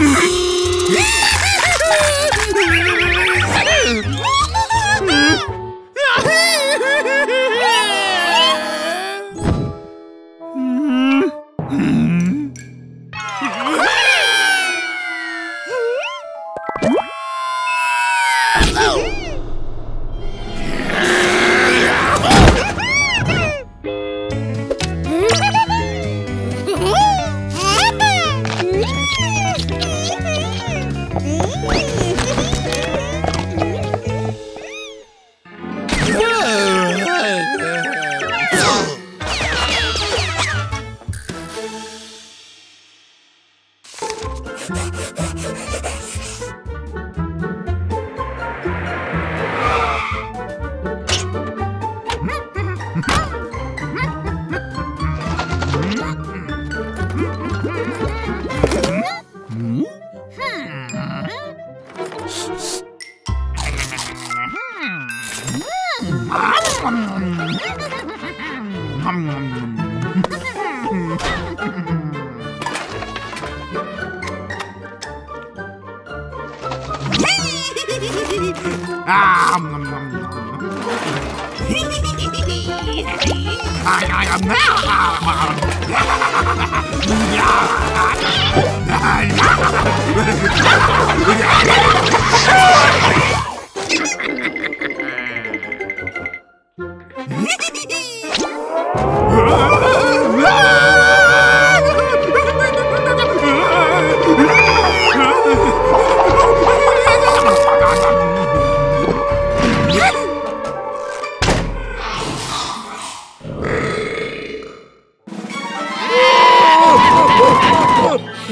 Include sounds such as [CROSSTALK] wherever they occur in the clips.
Mm-hmm. [LAUGHS]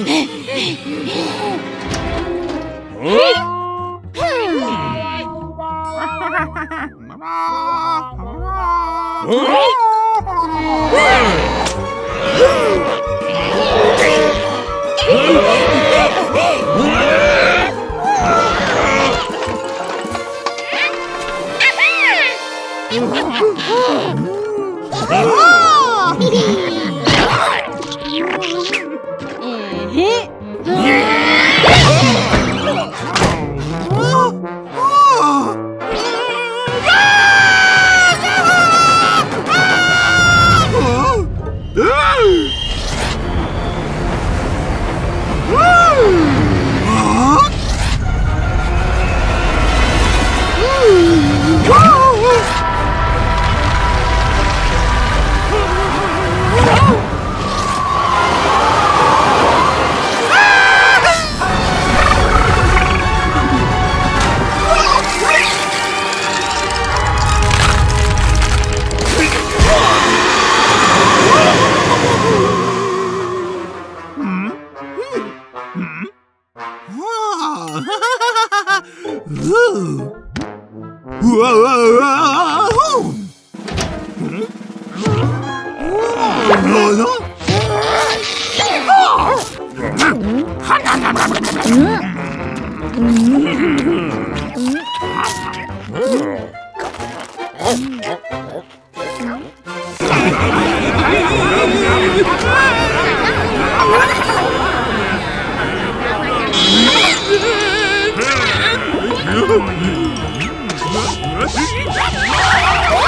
えっ?恶心一口闷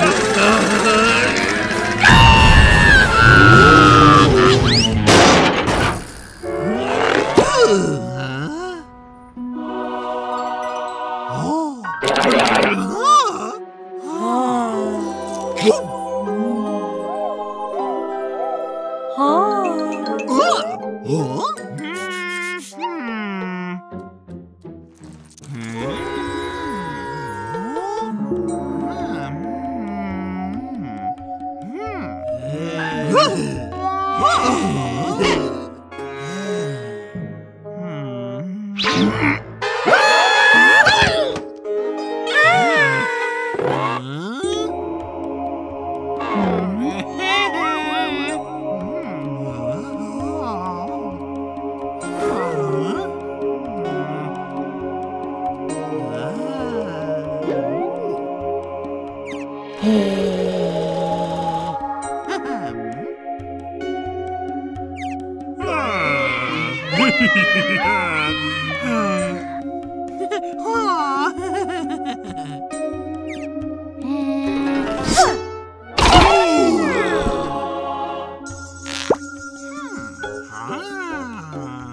Ah.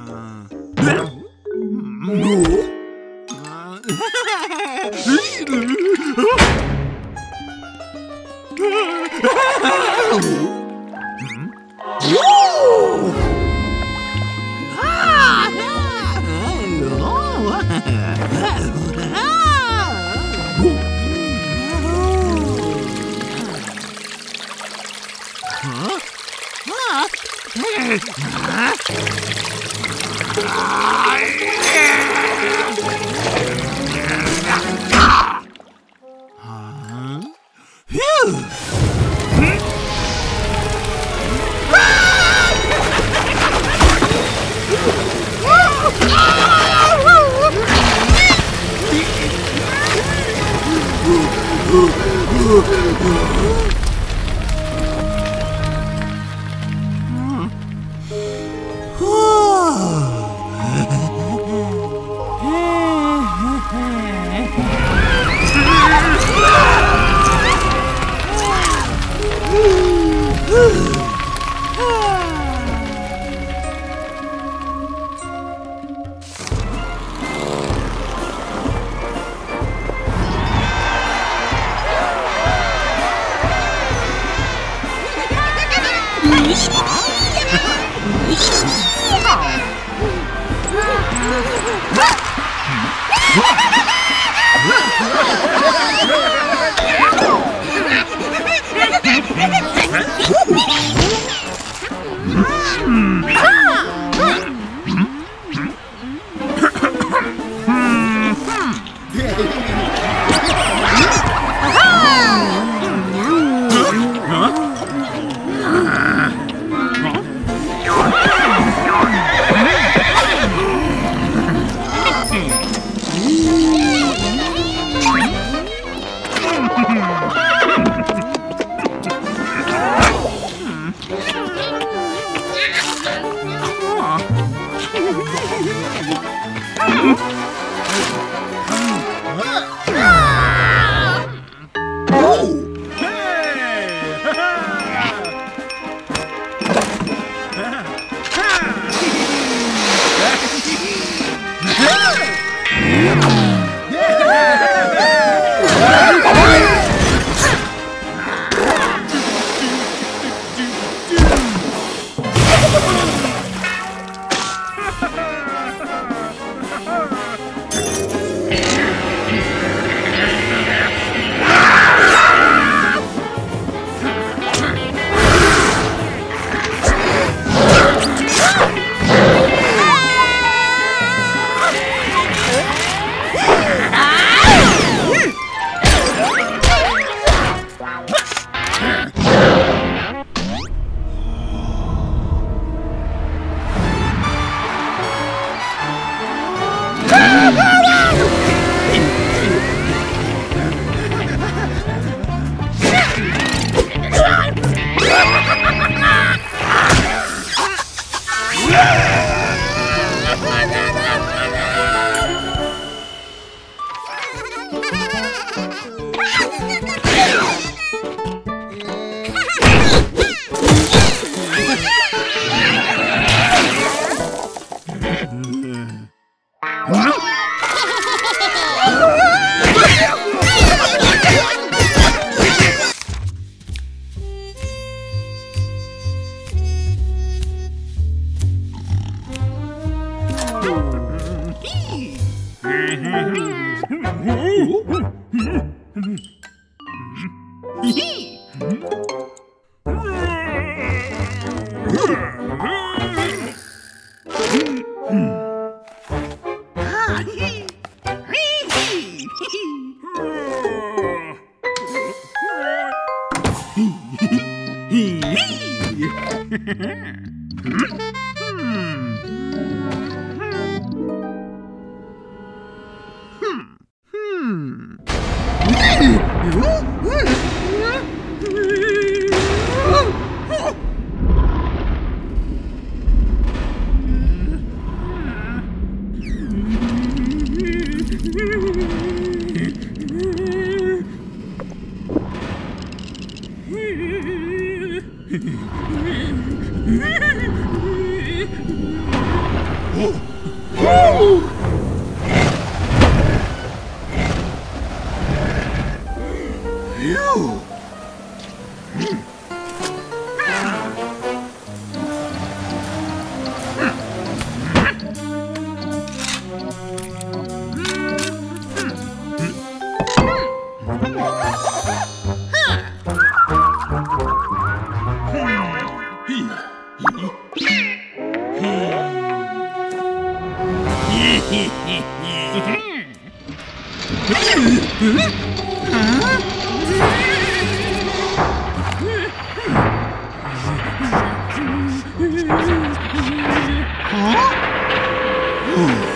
Ooh.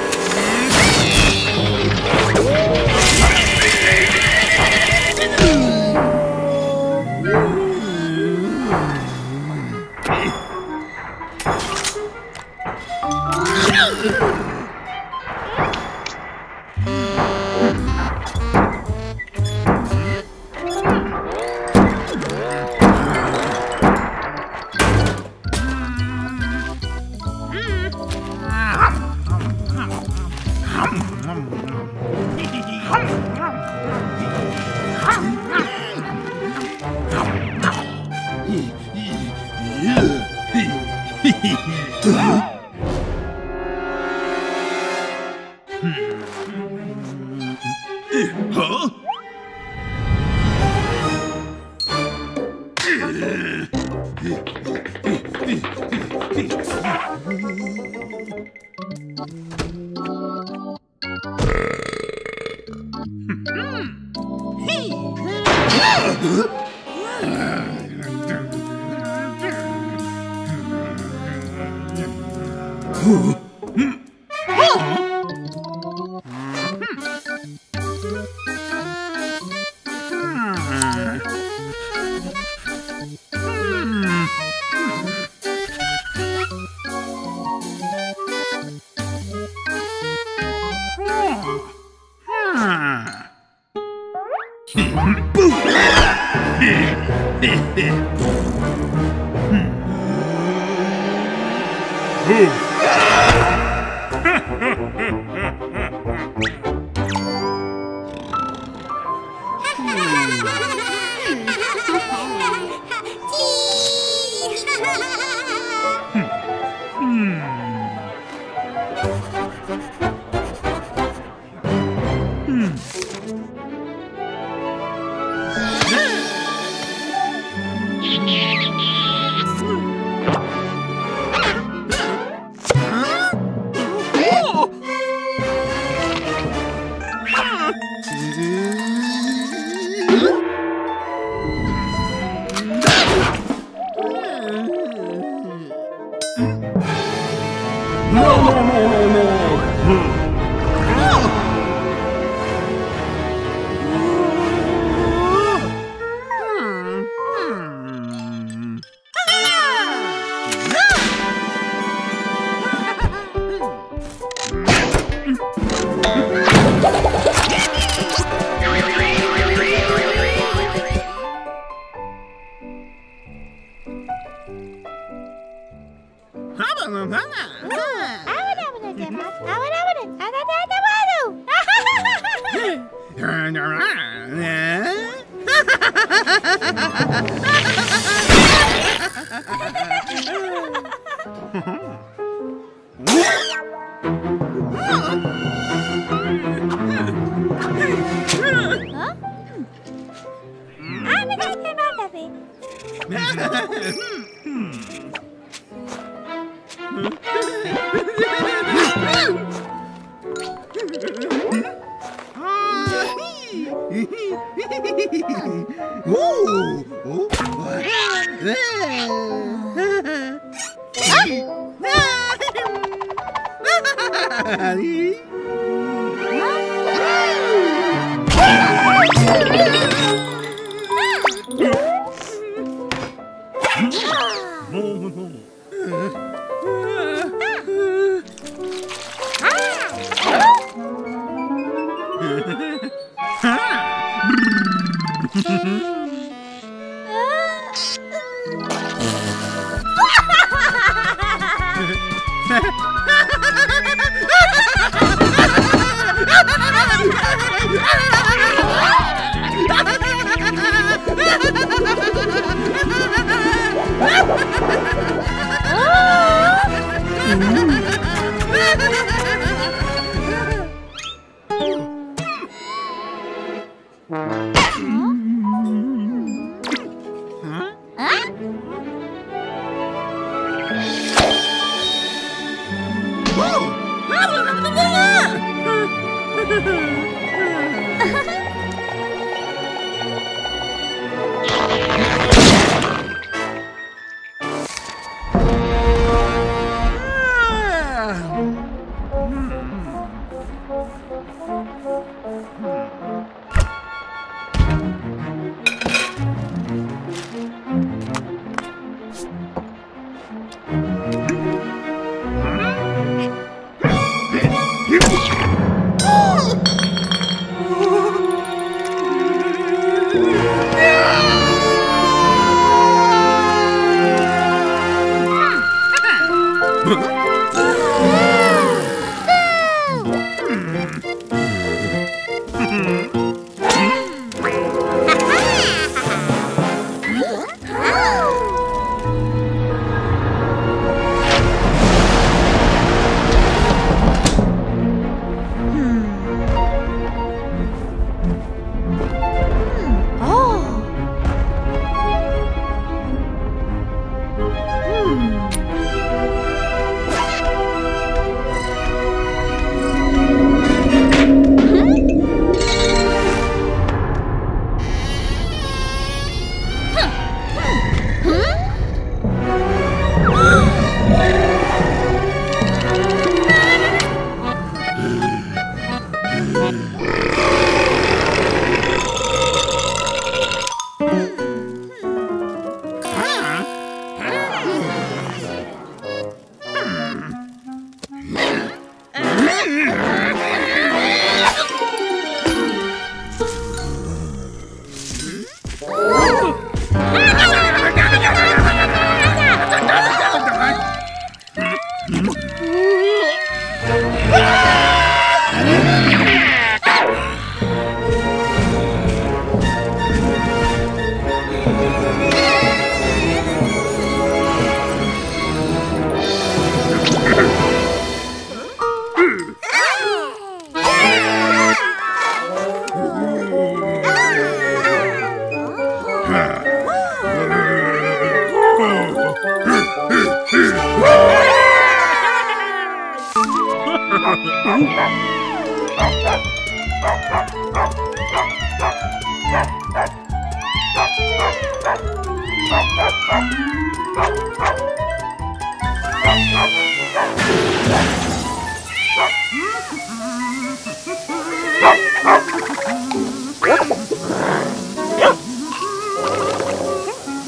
Yeah. [LAUGHS]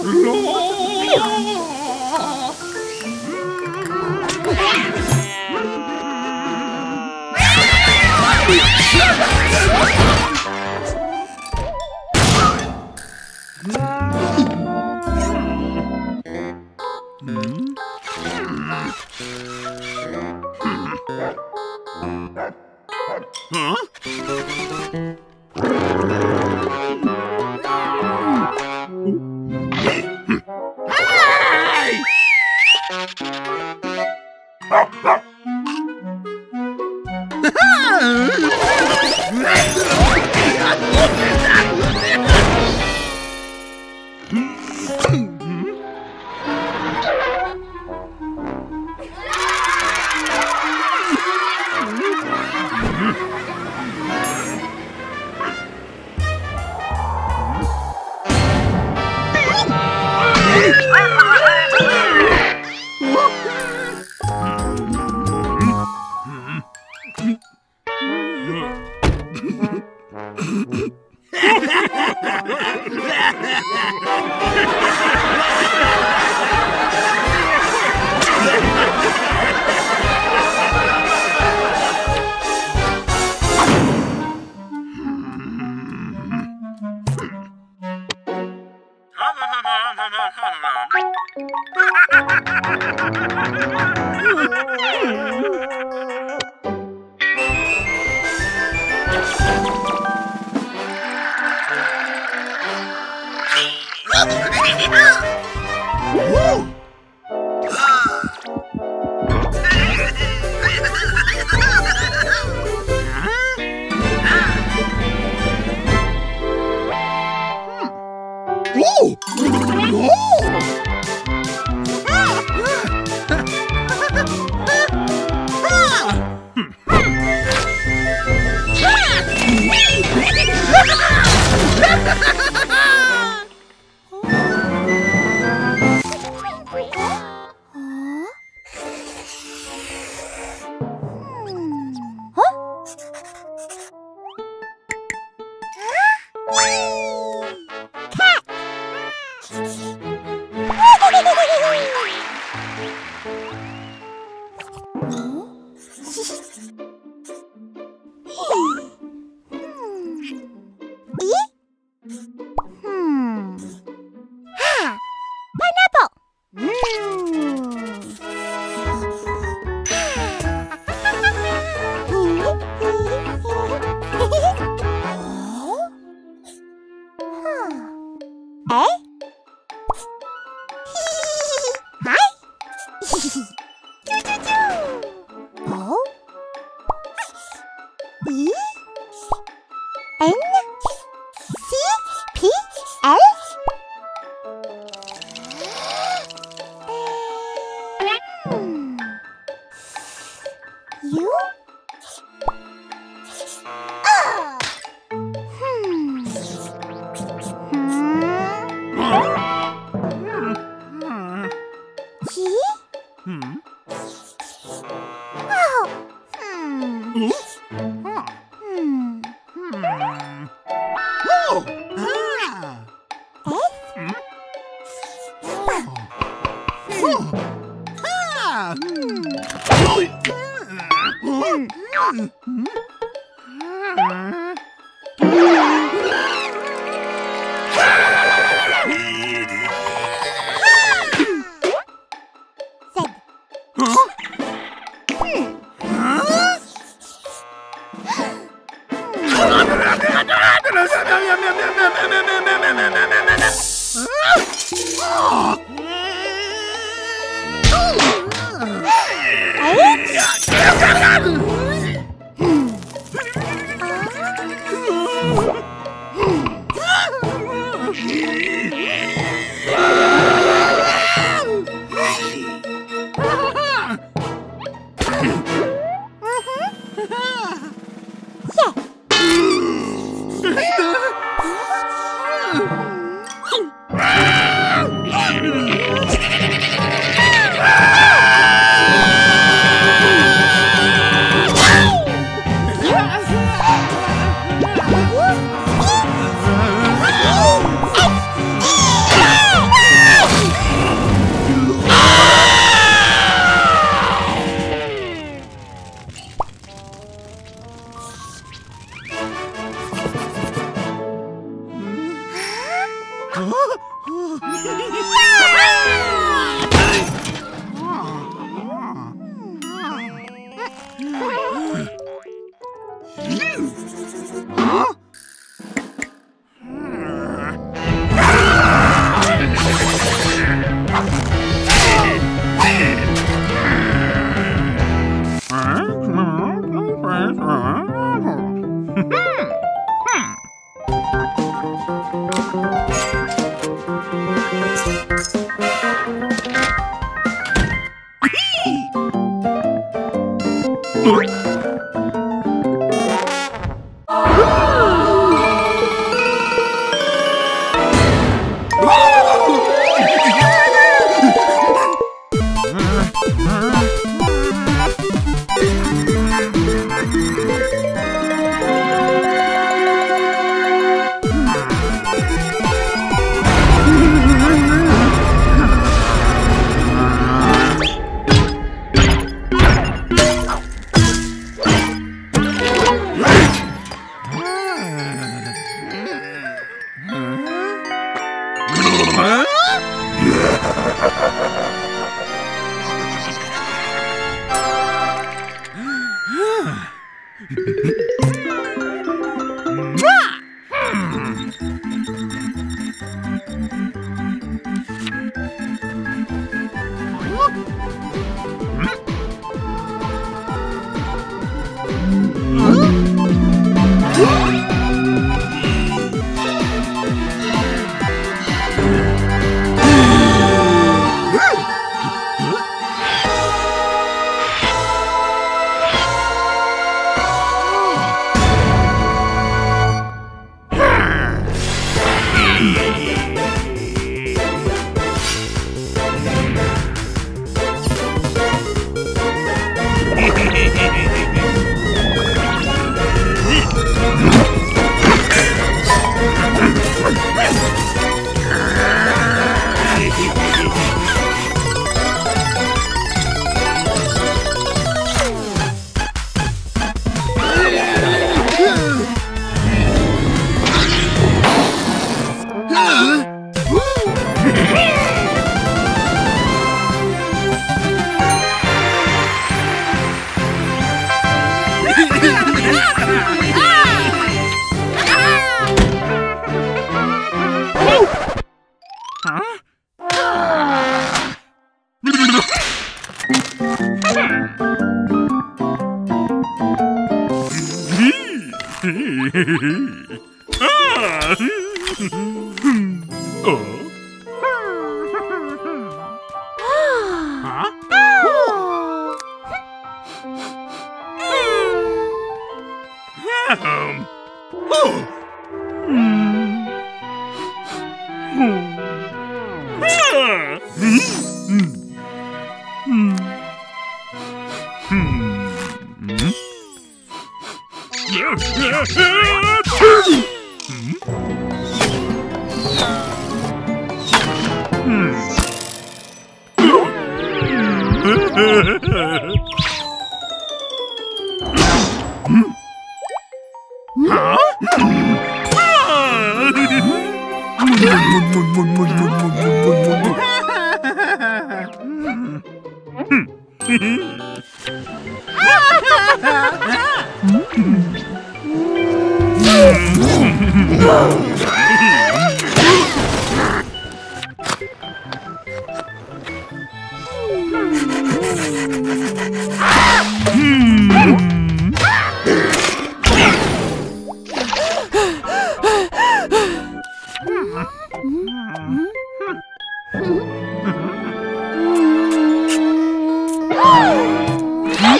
うわ Hmm.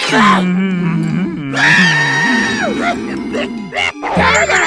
Hmm. [LAUGHS]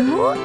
Huh?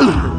Ooh.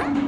Ah!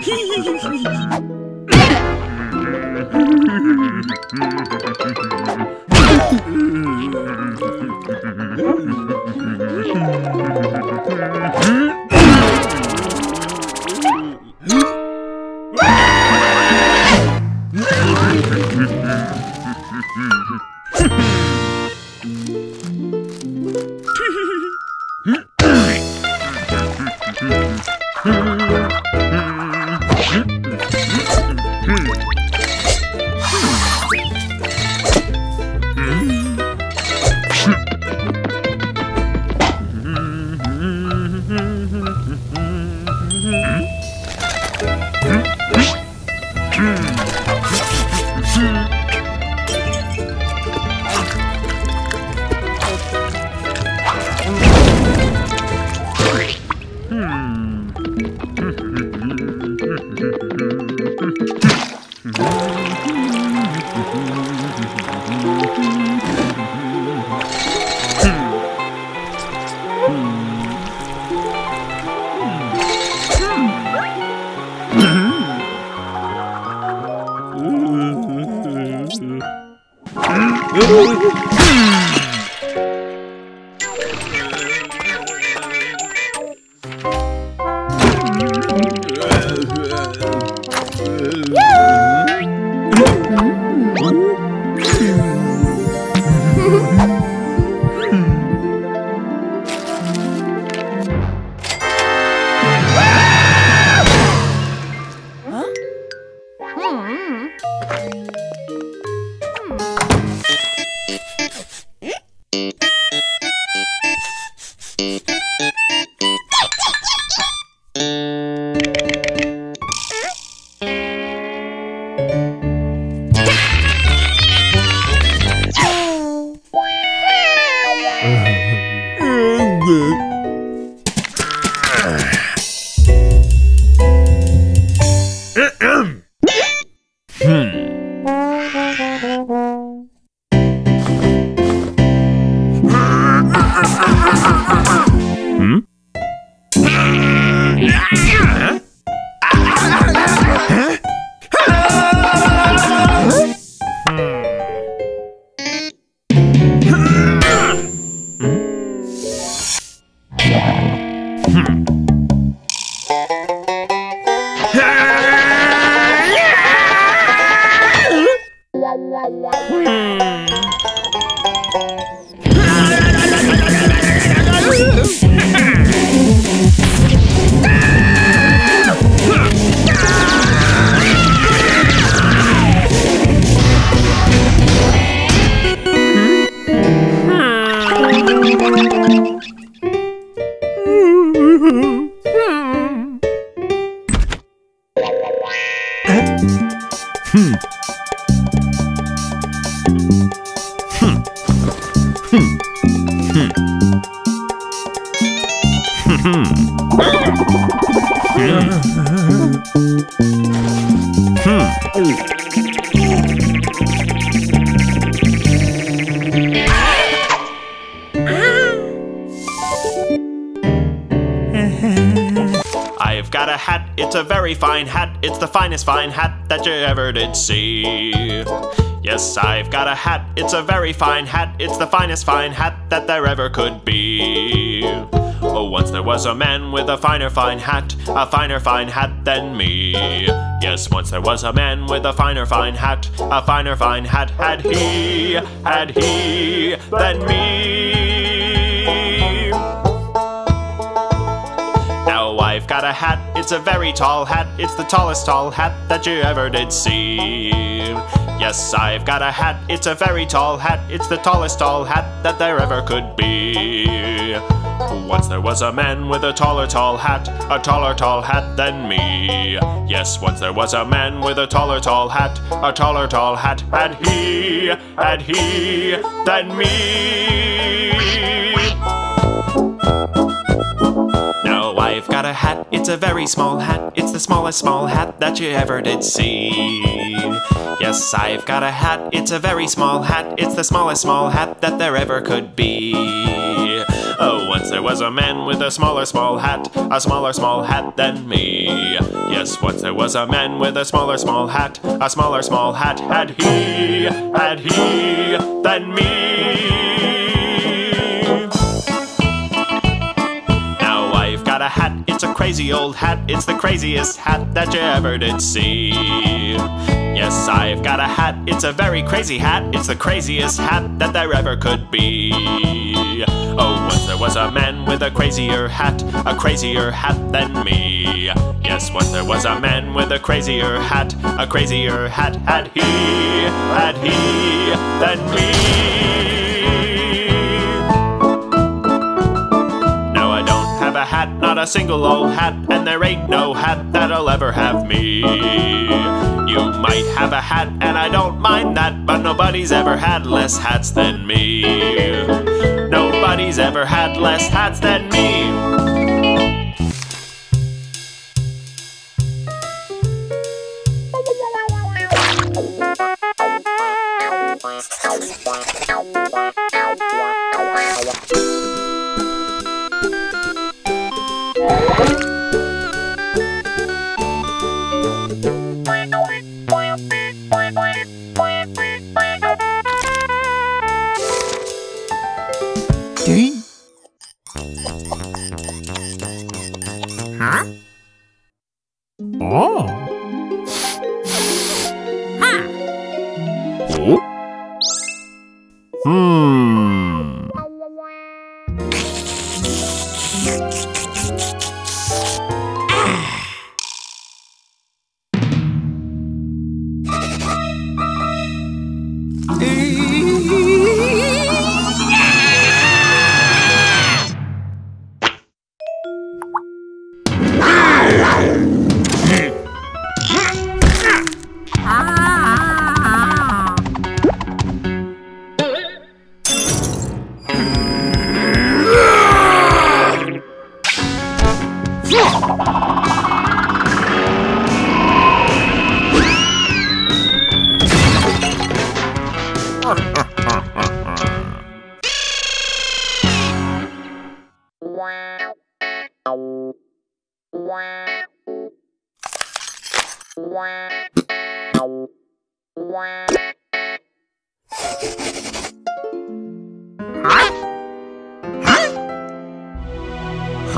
行行行 I've got a hat, it's a very fine hat, it's the finest fine hat that you ever did see. Yes, I've got a hat, it's a very fine hat, it's the finest fine hat that there ever could be. Oh, once there was a man with a finer fine hat, a finer fine hat than me. Yes, once there was a man with a finer fine hat, a finer fine hat had he, had he than me. Got a hat, it's a very tall hat, it's the tallest tall hat that you ever did see. Yes, I've got a hat, it's a very tall hat, it's the tallest tall hat that there ever could be. Once there was a man with a taller tall hat, a taller tall hat than me. Yes, once there was a man with a taller tall hat, a taller tall hat had he, had he than me. Got a hat, it's a very small hat, it's the smallest small hat that you ever did see. Yes, I've got a hat, it's a very small hat, it's the smallest small hat that there ever could be. Oh, once there was a man with a smaller small hat, a smaller small hat than me. Yes, once there was a man with a smaller small hat, a smaller small hat had he, had he than me. Got a hat, it's a crazy old hat, it's the craziest hat that you ever did see. Yes, I've got a hat, it's a very crazy hat, it's the craziest hat that there ever could be. Oh, once there was a man with a crazier hat, a crazier hat than me. Yes, once there was a man with a crazier hat, a crazier hat had he, had he than me. A single old hat, and there ain't no hat that'll ever have me. You might have a hat, and I don't mind that, but nobody's ever had less hats than me. Nobody's ever had less hats than me.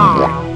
Huh?